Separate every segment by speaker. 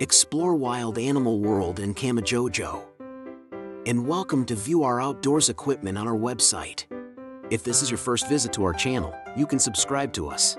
Speaker 1: Explore Wild Animal World in Camojojo. And welcome to view our outdoors equipment on our website. If this is your first visit to our channel, you can subscribe to us.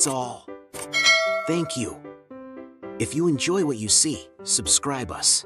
Speaker 1: That's all. Thank you. If you enjoy what you see, subscribe us.